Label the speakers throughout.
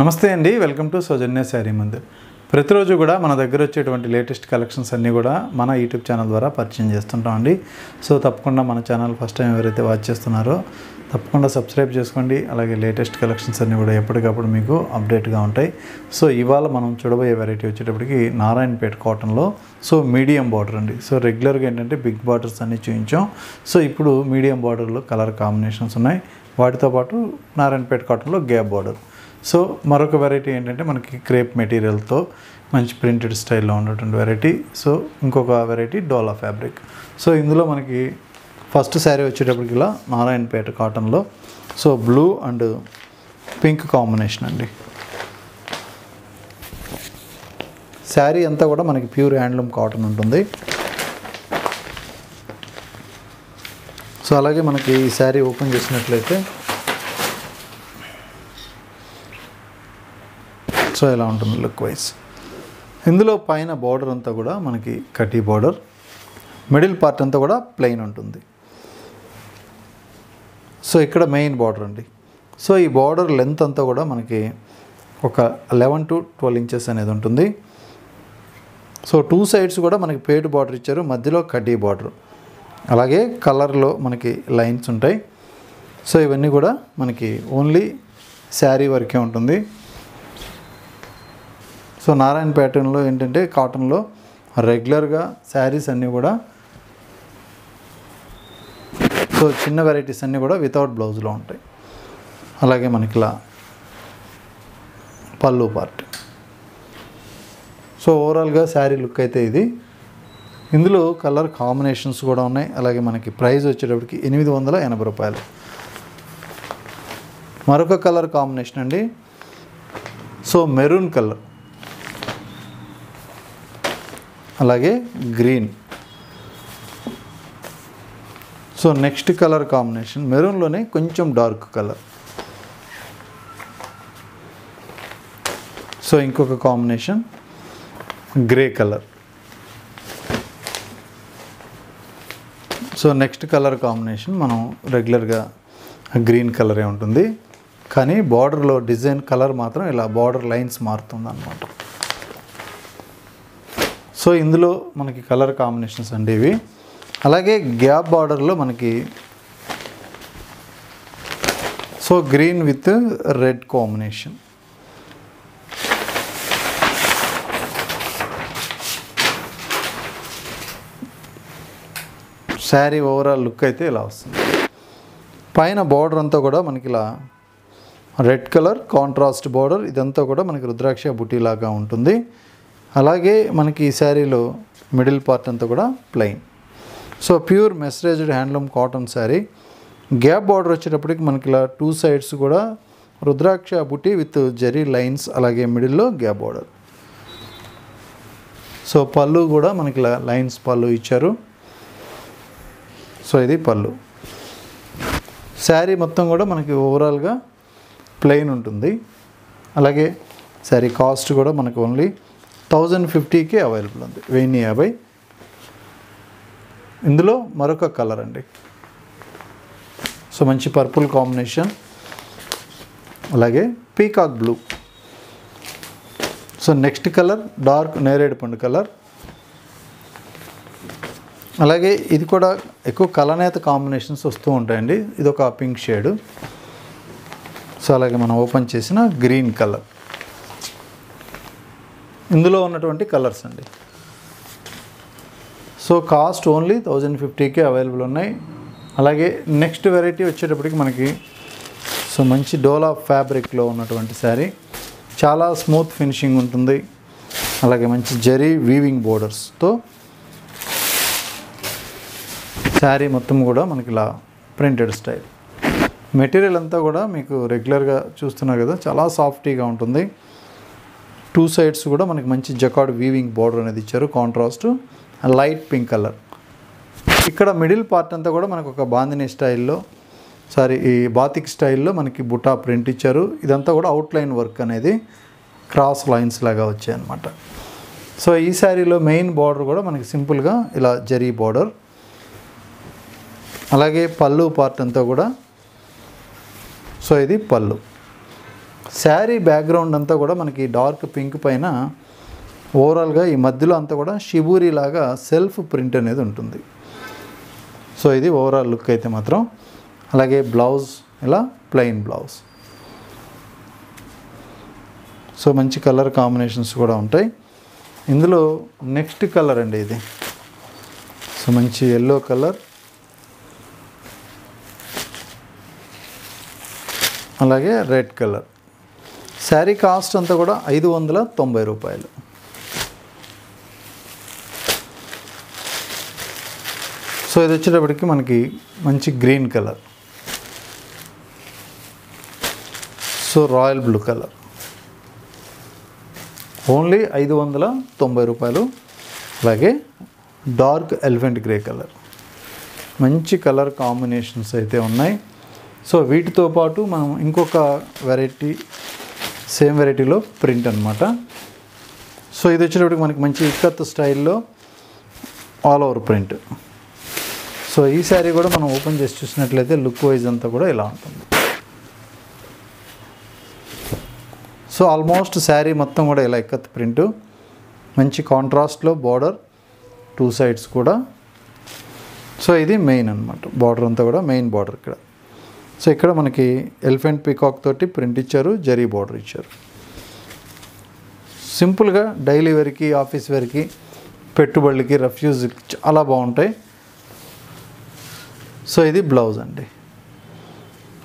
Speaker 1: నమస్తే అండి welcome to సౌజన్య శారీ మందిర్ ప్రతిరోజు కూడా మన దగ్గర వచ్చేటువంటి లేటెస్ట్ కలెక్షన్స్ అన్నీ కూడా మన యూట్యూబ్ ఛానల్ ద్వారా పరిచయం చేస్తుంటామండి సో తప్పకుండా మన ఛానల్ ఫస్ట్ టైం ఎవరైతే వాచ్ చేస్తున్నారో తప్పకుండా సబ్స్క్రైబ్ చేసుకోండి. అలాగే లేటెస్ట్ కలెక్షన్స్ అన్నీ కూడా ఎప్పటికప్పుడు మీకు అప్డేట్గా ఉంటాయి. సో ఇవాళ మనం చూడబోయే వెరైటీ వచ్చేటప్పటికి నారాయణపేట కాటన్లో సో మీడియం బార్డర్ అండి. సో రెగ్యులర్గా ఏంటంటే బిగ్ బార్డర్స్ అన్నీ చూపించాం సో ఇప్పుడు మీడియం బార్డర్లో కలర్ కాంబినేషన్స్ ఉన్నాయి. వాటితో పాటు నారాయణపేట కాటన్లో గ్యాప్ బార్డర్. సో మరొక వెరైటీ ఏంటంటే మనకి క్రేప్ మెటీరియల్తో మంచి ప్రింటెడ్ స్టైల్లో ఉన్నటువంటి వెరైటీ సో ఇంకొక వెరైటీ డోలా ఫ్యాబ్రిక్ సో ఇందులో మనకి ఫస్ట్ శారీ వచ్చేటప్పటికి ఇలా నారాయణపేట కాటన్లో so blue and pink combination అండి. శారీ అంతా కూడా మనకి ప్యూర్ హ్యాండ్లూమ్ కాటన్ ఉంటుంది. సో అలాగే మనకి ఈ శారీ ఓపెన్ చేసినట్లయితే సో ఇలా ఉంటుంది లుక్ వైజ్? ఇందులో పైన బార్డర్ అంతా కూడా మనకి కటీ బార్డర్ మిడిల్ పార్ట్ అంతా కూడా ప్లెయిన్ ఉంటుంది. సో ఇక్కడ మెయిన్ బార్డర్ అండి. సో ఈ బార్డర్ లెంత్ అంతా కూడా మనకి ఒక లెవెన్ టు ట్వెల్వ్ ఇంచెస్ అనేది ఉంటుంది. సో టూ సైడ్స్ కూడా మనకి పేటు బార్డర్ ఇచ్చారు మధ్యలో కడ్డీ బార్డర్. అలాగే కలర్లో మనకి లైన్స్ ఉంటాయి. సో ఇవన్నీ కూడా మనకి ఓన్లీ శారీ వరకే ఉంటుంది. సో నారాయణ ప్యాటర్న్లో ఏంటంటే కాటన్లో రెగ్యులర్గా శారీస్ అన్నీ కూడా సో చిన్న వెరైటీస్ అన్నీ కూడా వితౌట్ బ్లౌజ్లో ఉంటాయి. అలాగే మనకి ఇలా పళ్ళు పార్ట్. సో ఓవరాల్గా శారీ లుక్ అయితే ఇది. ఇందులో కలర్ కాంబినేషన్స్ కూడా ఉన్నాయి. అలాగే మనకి ప్రైస్ వచ్చేటప్పటికి ఎనిమిది వందల ఎనభై రూపాయలు. మరొక కలర్ కాంబినేషన్ అండి. So maroon colour. అలాగే green. So next colour combination మెరూన్లోనే కొంచెం డార్క్ కలర్. సో ఇంకొక combination grey colour. So next colour combination మనం రెగ్యులర్గా గ్రీన్ కలరే ఉంటుంది. కానీ బార్డర్లో డిజైన్ కలర్ మాత్రం ఇలా బార్డర్ లైన్స్ మారుతుంది అనమాట సో ఇందులో మనకి కలర్ కాంబినేషన్స్ అండి ఇవి. అలాగే గ్యాప్ బార్డర్లో మనకి so green with red combination. Sari overall look అయితే ఇలా వస్తుంది. పైన బార్డర్ అంతా కూడా మనకి ఇలా రెడ్ కలర్ కాంట్రాస్ట్ బార్డర్ ఇదంతా కూడా మనకి రుద్రాక్ష బుటీలాగా ఉంటుంది. అలాగే మనకి ఈ శారీలో మిడిల్ పార్ట్ అంతా కూడా plain so pure mercerized handloom cotton sari gap border వచ్చేటప్పటికి మనకి ఇలా టూ సైడ్స్ కూడా రుద్రాక్ష బుట్టి విత్ జరీ లైన్స్ అలాగే మిడిల్లో గ్యాప్ బార్డర్ సో పళ్ళు కూడా మనకి ఇలా లైన్స్ పళ్ళు ఇచ్చారు. సో ఇది పళ్ళు. శారీ మొత్తం కూడా మనకి ఓవరాల్గా ప్లెయిన్ ఉంటుంది. అలాగే శారీ కాస్ట్ కూడా మనకు ఓన్లీ థౌజండ్ ఫిఫ్టీకి అవైలబుల్ ఉంది. వెయ్యి యాభై. ఇందులో మరొక కలర్ అండి. సో మంచి పర్పుల్ కాంబినేషన్. అలాగే peacock blue. So next colour dark నేరేడు పండు కలర్. అలాగే ఇది కూడా ఎక్కువ కలనేత కాంబినేషన్స్ వస్తూ ఉంటాయండి. ఇది ఒక పింక్ షేడు. సో అలాగే మనం ఓపెన్ చేసిన గ్రీన్ కలర్. ఇందులో ఉన్నటువంటి కలర్స్ అండి. సో కాస్ట్ ఓన్లీ థౌజండ్ ఫిఫ్టీకే అవైలబుల్ ఉన్నాయి. అలాగే నెక్స్ట్ వెరైటీ వచ్చేటప్పటికి మనకి సో మంచి డోలా ఫ్యాబ్రిక్లో ఉన్నటువంటి శారీ. చాలా స్మూత్ ఫినిషింగ్ ఉంటుంది. అలాగే మంచి జరీ వీవింగ్ బోర్డర్స్తో శారీ మొత్తం కూడా మనకి ఇలా ప్రింటెడ్ స్టైల్. మెటీరియల్ అంతా కూడా మీకు రెగ్యులర్గా చూస్తున్నారు కదా చాలా సాఫ్టీగా ఉంటుంది. టూ సైడ్స్ కూడా మనకి మంచి జకాడ్ వీవింగ్ బార్డర్ అనేది ఇచ్చారు. కాంట్రాస్ట్. Light pink colour. ఇక్కడ మిడిల్ పార్ట్ అంతా కూడా మనకు ఒక బాందిని స్టైల్లో సారీ ఈ బాతిక్ స్టైల్లో మనకి బుటా ప్రింట్ ఇచ్చారు. ఇదంతా కూడా అవుట్లైన్ వర్క్ అనేది క్రాస్ లైన్స్ లాగా వచ్చాయన్నమాట. సో ఈ శారీలో మెయిన్ బార్డర్ కూడా మనకి సింపుల్గా ఇలా జరీ బార్డర్. అలాగే పళ్ళు పార్ట్ అంతా కూడా. సో ఇది పళ్ళు. శారీ బ్యాక్గ్రౌండ్ అంతా కూడా మనకి డార్క్ పింక్ పైన ఓవరాల్గా ఈ మధ్యలో అంతా కూడా షిబూరి లాగా సెల్ఫ్ ప్రింట్ అనేది ఉంటుంది. సో ఇది ఓవరాల్ లుక్ అయితే మాత్రం. అలాగే బ్లౌజ్ ఇలా ప్లెయిన్ బ్లౌజ్. సో మంచి కలర్ కాంబినేషన్స్ కూడా ఉంటాయి. ఇందులో నెక్స్ట్ కలర్ అండి ఇది. సో మంచి ఎల్లో కలర్. అలాగే రెడ్ కలర్. శారీ కాస్ట్ అంతా కూడా ఐదు వందల తొంభై రూపాయలు. సో ఇది వచ్చేటప్పటికి మనకి మంచి green colour. So royal blue colour. Only ఐదు వందల తొంభై రూపాయలు. అలాగే డార్క్ ఎలిఫెంట్ గ్రే కలర్. మంచి కలర్ కాంబినేషన్స్ అయితే ఉన్నాయి. సో వీటితో పాటు మనం ఇంకొక వెరైటీ సేమ్ వెరైటీలో ప్రింట్ అనమాట సో ఇది వచ్చేటప్పటికి మనకి మంచి ఇక్కత్ స్టైల్లో ఆల్ ఓవర్ ప్రింట్ సో ఈ శారీ కూడా మనం ఓపెన్ చేసి చూసినట్లయితే లుక్ వైజ్ అంతా కూడా ఇలా ఉంటుంది. సో ఆల్మోస్ట్ శారీ మొత్తం కూడా ఇలా ఇక్కత్ ప్రింట్. మంచి కాంట్రాస్ట్లో బార్డర్ టూ సైడ్స్ కూడా. సో ఇది మెయిన్ అనమాట బార్డర్ అంతా కూడా మెయిన్ బార్డర్ ఇక్కడ. సో ఇక్కడ మనకి ఎలిఫెంట్ పీకాక్ తోటి ప్రింట్ ఇచ్చారు జరీ బార్డర్ ఇచ్చారు. సింపుల్గా డైలీ వేర్కి ఆఫీస్ వేర్కి పెట్టుబడులకి రఫ్యూజ్ చాలా బాగుంటాయి. సో ఇది బ్లౌజ్ అండి.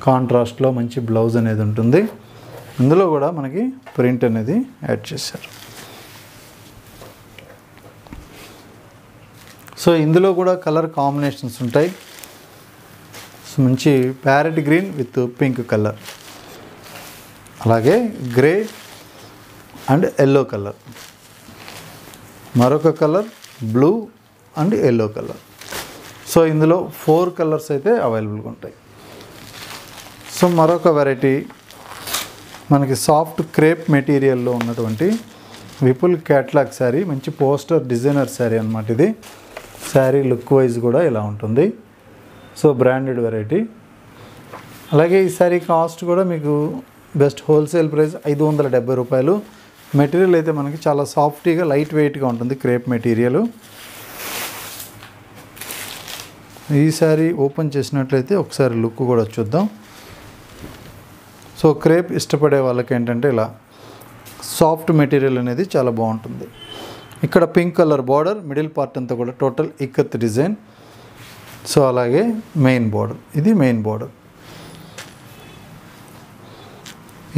Speaker 1: కాంట్రాస్ట్లో మంచి బ్లౌజ్ అనేది ఉంటుంది. ఇందులో కూడా మనకి ప్రింట్ అనేది యాడ్ చేశారు. సో ఇందులో కూడా కలర్ కాంబినేషన్స్ ఉంటాయి. మంచి parrot green with pink colour. అలాగే గ్రే అండ్ ఎల్లో కలర్. మరొక colour blue and yellow colour. So ఇందులో ఫోర్ కలర్స్ అయితే అవైలబుల్గా ఉంటాయి. సో మరొక వెరైటీ మనకి సాఫ్ట్ క్రేప్ మెటీరియల్లో ఉన్నటువంటి విపుల్ క్యాట్లాగ్ శారీ మంచి పోస్టర్ డిజైనర్ శారీ అనమాట ఇది. శారీ లుక్ వైజ్ కూడా ఇలా ఉంటుంది. So branded variety. అలాగే ఈ కాస్ట్ కూడా మీకు బెస్ట్ హోల్సేల్ ప్రైస్ ఐదు వందల డెబ్బై రూపాయలు. మెటీరియల్ అయితే మనకి చాలా సాఫ్టీగా లైట్ వెయిట్గా ఉంటుంది క్రేప్ మెటీరియల్. ఈ ఓపెన్ చేసినట్లయితే ఒకసారి లుక్ కూడా చూద్దాం. సో క్రేప్ ఇష్టపడే వాళ్ళకి ఏంటంటే ఇలా సాఫ్ట్ మెటీరియల్ అనేది చాలా బాగుంటుంది. ఇక్కడ pink colour border middle part అంతా కూడా టోటల్ ఇక్కత్ డిజైన్. సో అలాగే మెయిన్ బోర్డర్ ఇది మెయిన్ బోర్డర్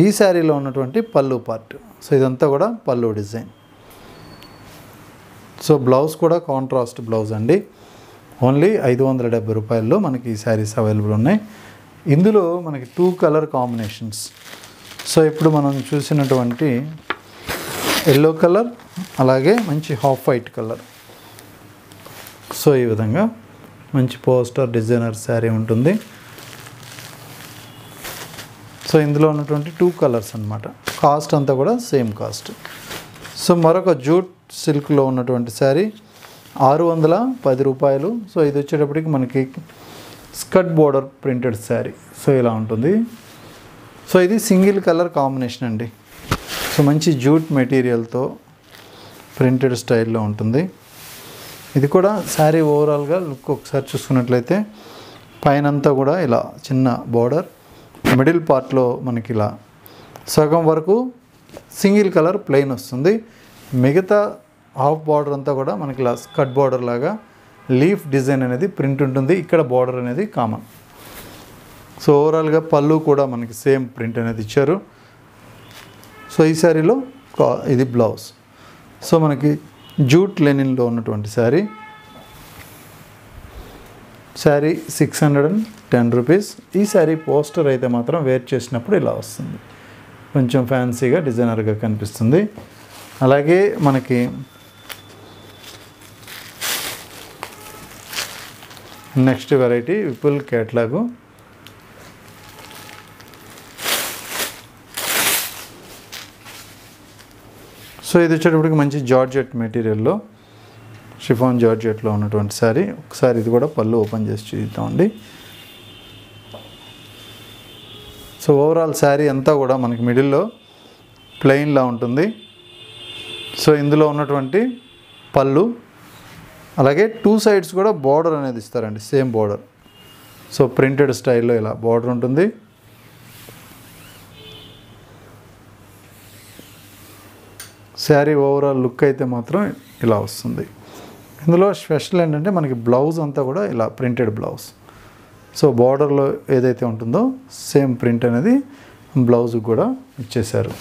Speaker 1: ఈ శారీలో ఉన్నటువంటి పళ్ళు పార్ట్. సో ఇదంతా కూడా పళ్ళు డిజైన్. సో బ్లౌజ్ కూడా కాంట్రాస్ట్ బ్లౌజ్ అండి. ఓన్లీ ఐదు వందల డెబ్బై రూపాయల్లో మనకి ఈ శారీస్ అవైలబుల్ ఉన్నాయి. ఇందులో మనకి టూ కలర్ కాంబినేషన్స్. సో ఇప్పుడు మనం చూసినటువంటి ఎల్లో కలర్ అలాగే మంచి హాఫ్ వైట్ కలర్. సో ఈ విధంగా మంచి పోస్టర్ డిజైనర్ శారీ ఉంటుంది. సో ఇందులో ఉన్నటువంటి టూ కలర్స్ అనమాట కాస్ట్ అంతా కూడా సేమ్ కాస్ట్ సో మరొక జూట్ సిల్క్లో ఉన్నటువంటి శారీ ఆరు వందల పది రూపాయలు. సో ఇది వచ్చేటప్పటికి మనకి skirt border printed sari. So ఇలా ఉంటుంది. సో ఇది సింగిల్ కలర్ కాంబినేషన్ అండి. సో మంచి జూట్ మెటీరియల్తో ప్రింటెడ్ స్టైల్లో ఉంటుంది. ఇది కూడా శారీ ఓవరాల్గా లుక్ ఒకసారి చూసుకున్నట్లయితే పైనంతా కూడా ఇలా చిన్న బార్డర్ మిడిల్ పార్ట్లో మనకి ఇలా సగం వరకు సింగిల్ కలర్ ప్లెయిన్ వస్తుంది. మిగతా హాఫ్ బార్డర్ అంతా కూడా మనకి ఇలా స్కట్ బార్డర్ లాగా లీఫ్ డిజైన్ అనేది ప్రింట్ ఉంటుంది. ఇక్కడ బార్డర్ అనేది కామన్ సో ఓవరాల్గా పళ్ళు కూడా మనకి సేమ్ ప్రింట్ అనేది ఇచ్చారు. సో ఈ శారీలో కా- ఇది బ్లౌజ్ సో మనకి జూట్ లెనిన్లో ఉన్నటువంటి sari. Sari six hundred and ten rupees. ఈ శారీ పోస్టర్ అయితే మాత్రం వేర్ చేసినప్పుడు ఇలా వస్తుంది. కొంచెం ఫ్యాన్సీగా డిజైనర్గా కనిపిస్తుంది. అలాగే మనకి next variety Vipul catalogue so ఇది వచ్చేటప్పటికి మంచి జార్జెట్ మెటీరియల్లో షిఫాన్ జార్జెట్లో ఉన్నటువంటి శారీ. ఒకసారి ఇది కూడా పళ్ళు ఓపెన్ చేసి చూద్దామండి. సో ఓవరాల్ శారీ అంతా కూడా మనకి మిడిల్లో ప్లెయిన్లా ఉంటుంది. సో ఇందులో ఉన్నటువంటి పళ్ళు అలాగే టూ సైడ్స్ కూడా బార్డర్ అనేది ఇస్తారండి సేమ్ బార్డర్. సో ప్రింటెడ్ స్టైల్లో ఇలా బార్డర్ ఉంటుంది. శారీ ఓవరాల్ లుక్ అయితే మాత్రం ఇలా వస్తుంది. ఇందులో స్పెషల్ ఏంటంటే మనకి బ్లౌజ్ అంతా కూడా ఇలా ప్రింటెడ్ బ్లౌజ్. సో బార్డర్లో ఏదైతే ఉంటుందో సేమ్ ప్రింట్ అనేది బ్లౌజ్ కూడా ఇచ్చేశారు.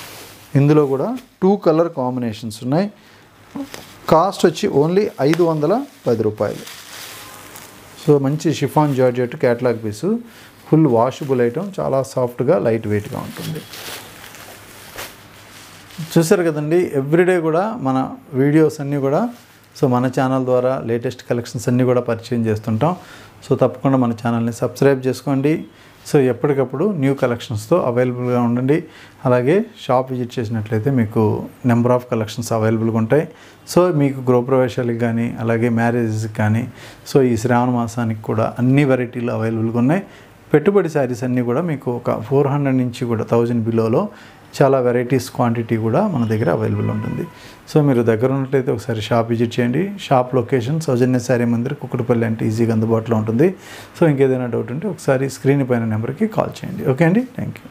Speaker 1: ఇందులో కూడా టూ కలర్ కాంబినేషన్స్ ఉన్నాయి. కాస్ట్ వచ్చి ఓన్లీ ఐదు వందల పది రూపాయలు. సో మంచి chiffon georgette catalogue piece full washable item చాలా సాఫ్ట్గా లైట్ వెయిట్గా ఉంటుంది. చూసారు కదండి ఎవ్రీడే కూడా మన వీడియోస్ అన్నీ కూడా సో మన ఛానల్ ద్వారా లేటెస్ట్ కలెక్షన్స్ అన్నీ కూడా పరిచయం చేస్తుంటాం. సో తప్పకుండా మన ఛానల్ని సబ్స్క్రైబ్ చేసుకోండి. సో ఎప్పటికప్పుడు న్యూ కలెక్షన్స్తో అవైలబుల్గా ఉండండి. అలాగే షాప్ విజిట్ చేసినట్లయితే మీకు నెంబర్ ఆఫ్ కలెక్షన్స్ అవైలబుల్గా ఉంటాయి. సో మీకు గృహప్రవేశాలకు కానీ అలాగే మ్యారేజెస్కి కానీ సో ఈ శ్రావణ మాసానికి కూడా అన్ని వెరైటీలు అవైలబుల్గా ఉన్నాయి. పెట్టుబడి శారీస్ అన్నీ కూడా మీకు ఒక ఫోర్ హండ్రెడ్ నుంచి కూడా థౌజండ్ బిలోలో చాలా వెరైటీస్ క్వాంటిటీ కూడా మన దగ్గర అవైలబుల్ ఉంటుంది. సో మీరు దగ్గర ఉన్నట్లయితే ఒకసారి షాప్ విజిట్ చేయండి. షాప్ లొకేషన్ సౌజన్య శారీ మందిర్ కుక్కటిపల్లి అంటే ఈజీగా అందుబాటులో ఉంటుంది. సో ఇంకేదైనా డౌట్ ఉంటే ఒకసారి స్క్రీన్ పైన నెంబర్కి కాల్ చేయండి. ఓకే అండి? Thank you